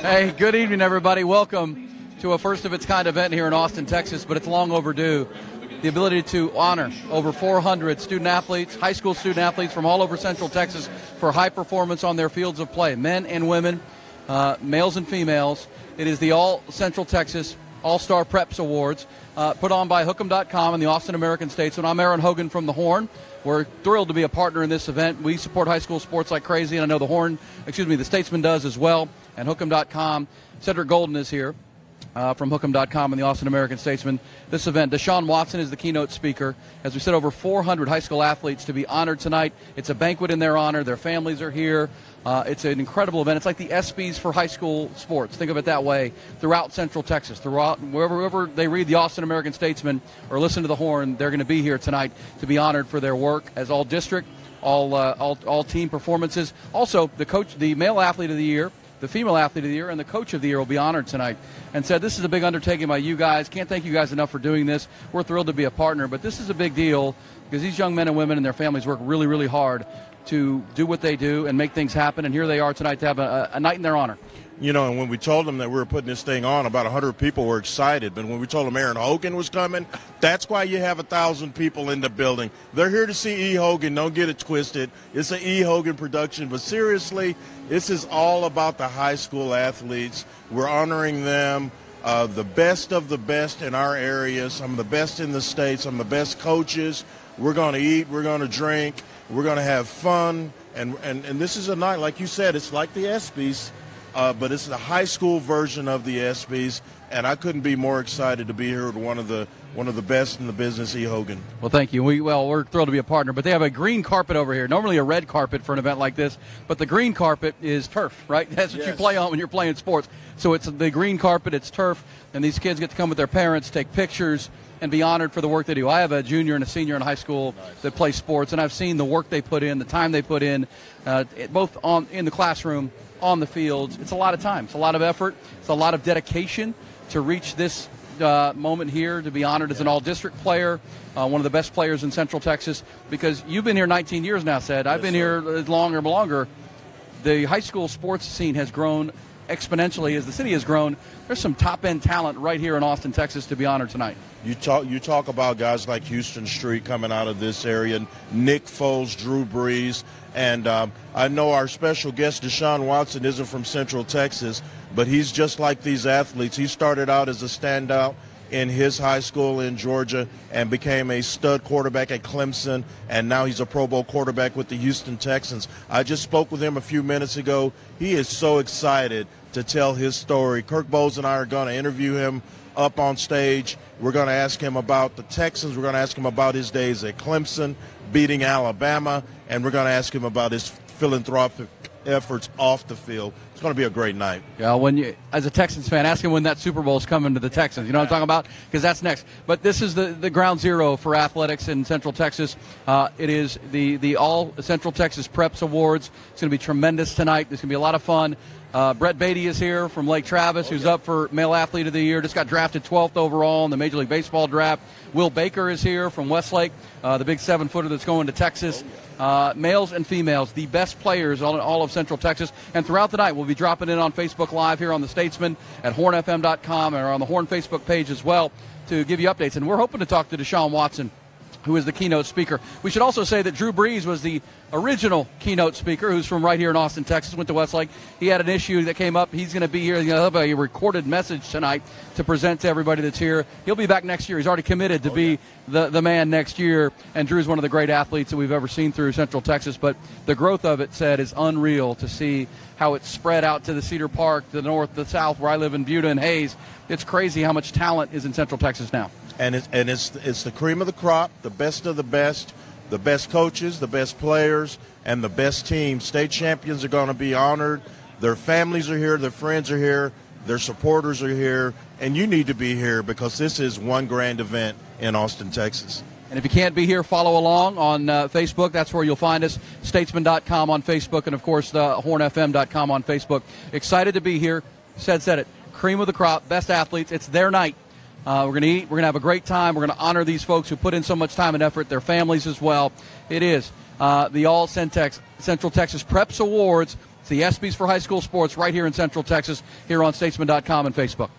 Hey, good evening, everybody. Welcome to a first of its kind event here in Austin, Texas, but it's long overdue. The ability to honor over 400 student athletes, high school student athletes from all over Central Texas for high performance on their fields of play, men and women, uh, males and females. It is the All Central Texas All Star Preps Awards, uh, put on by Hook'em.com and the Austin American Statesman. I'm Erin Hogan from the Horn. We're thrilled to be a partner in this event. We support high school sports like crazy, and I know the Horn, excuse me, the Statesman does as well, and Hook'em.com. Cedric Golden is here. Uh, from Hook'em.com and the Austin American Statesman. This event, Deshaun Watson is the keynote speaker. As we said, over 400 high school athletes to be honored tonight. It's a banquet in their honor. Their families are here. Uh, it's an incredible event. It's like the ESPYS for high school sports. Think of it that way. Throughout Central Texas, throughout wherever, wherever they read the Austin American Statesman or listen to the Horn, they're going to be here tonight to be honored for their work as all district, all uh, all, all team performances. Also, the coach, the male athlete of the year the female athlete of the year and the coach of the year will be honored tonight. And Ced this is a big undertaking by you guys. Can't thank you guys enough for doing this. We're thrilled to be a partner. But this is a big deal because these young men and women and their families work really really hard to do what they do and make things happen. And here they are tonight to have a, a night in their honor you know, and when we told them that we were putting this thing on, about 100 people were excited. But when we told them Erin Hogan was coming, that's why you have a 1,000 people in the building. They're here to see E. Hogan. Don't get it twisted. It's an E. Hogan production. But seriously, this is all about the high school athletes. We're honoring them. Uh, the best of the best in our area, some of the best in the state, some of the best coaches. We're going to eat, we're going to drink, we're going to have fun. And, and, and this is a night, like you said, it's like the ESPYs uh, but it's the high school version of the ESPYs, and I couldn't be more excited to be here with one of the one of the best in the business, E. Hogan. Well, thank you. We well, we're thrilled to be a partner, but they have a green carpet over here. Normally a red carpet for an event like this, but the green carpet is turf, right? That's what yes. you play on when you're playing sports. So it's the green carpet, it's turf, and these kids get to come with their parents, take pictures and be honored for the work they do. I have a junior and a senior in high school nice. that play sports, and I've seen the work they put in, the time they put in, uh, both on in the classroom on the fields. It's a lot of time. It's a lot of effort. It's a lot of dedication to reach this uh, moment here to be honored as an all district player, uh, one of the best players in Central Texas. Because you've been here 19 years now, Ced I've been sir. here longer and longer. The high school sports scene has grown exponentially as the city has grown. There's some top end talent right here in Austin, Texas, to be honored tonight. You talk you talk about guys like Huston Street coming out of this area, Nick Foles, Drew Brees, and um, I know our special guest Deshaun Watson isn't from Central Texas, but he's just like these athletes. He started out as a standout in his high school in Georgia and became a stud quarterback at Clemson, and now he's a Pro Bowl quarterback with the Houston Texans. I just spoke with him a few minutes ago. He is so excited to tell his story. Kirk Bohls and I are going to interview him up on stage. We're going to ask him about the Texans. We're going to ask him about his days at Clemson, beating Alabama, and we're going to ask him about his philanthropic efforts off the field. It's going to be a great night. Yeah, when you, as a Texans fan, ask him when that Super Bowl is coming to the Texans. You know what I'm talking about? Because that's next. But this is the, the ground zero for athletics in Central Texas. Uh, it is the the All Central Texas Preps Awards. It's going to be tremendous tonight. There's going to be a lot of fun. Uh, Brett Baty is here from Lake Travis, oh, who's yeah. up for Male Athlete of the Year. Just got drafted 12th overall in the Major League Baseball draft. Will Baker is here from Westlake, uh, the big seven footer that's going to Texas. Oh, yeah. Uh, males and females, the best players all, all of Central Texas. And throughout the night, we'll be dropping in on Facebook Live here on the Statesman at hornfm.com or on the Horn Facebook page as well to give you updates. And we're hoping to talk to Deshaun Watson who is the keynote speaker. We should also say that Drew Brees was the original keynote speaker, who's from right here in Austin, Texas, went to Westlake. He had an issue that came up. He's going to be here. To have a recorded message tonight to present to everybody that's here. He'll be back next year. He's already committed to oh, be yeah. the, the man next year. And Drew's one of the great athletes that we've ever seen through Central Texas. But the growth of it, Ced, is unreal to see how it's spread out to the Cedar Park, the north, the south, where I live in Buda and Hays. It's crazy how much talent is in Central Texas now and it's and it's it's the cream of the crop, the best of the best, the best coaches, the best players, and the best teams. State champions are going to be honored. Their families are here, their friends are here, their supporters are here, and you need to be here because this is one grand event in Austin, Texas. And if you can't be here, follow along on uh, Facebook. That's where you'll find us. Statesman.com on Facebook, and of course, the HornFM.com on Facebook. Excited to be here. Said, said it. Cream of the crop, best athletes. It's their night. Uh, we're going to eat. We're going to have a great time. We're going to honor these folks who put in so much time and effort, their families as well. It is uh, the All Centex Central Texas Preps Awards. It's the ESPYS for high school sports right here in Central Texas, here on Statesman.com and Facebook.